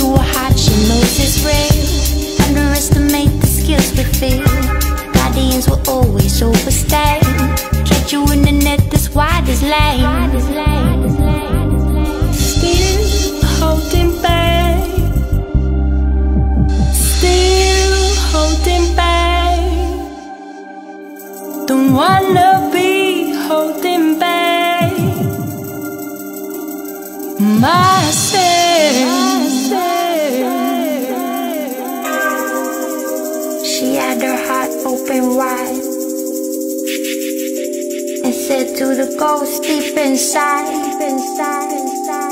to her heart, she knows it's real. Underestimate the skills we feel. Guardians will always overstay. Catch you in the net that's. Still holding back. Still holding back. Don't wanna be holding back. Myself. She had her heart open wide and said to the ghost deep inside, deep inside, inside,